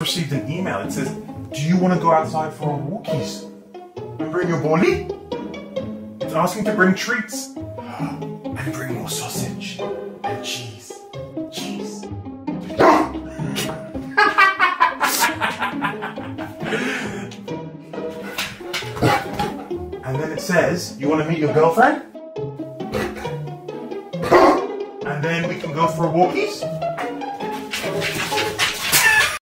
received an email. It says, do you want to go outside for a walkies? And bring your boli? It's asking to bring treats. And bring more sausage. And cheese. Cheese. and then it says, you want to meet your girlfriend? And then we can go for a walkies?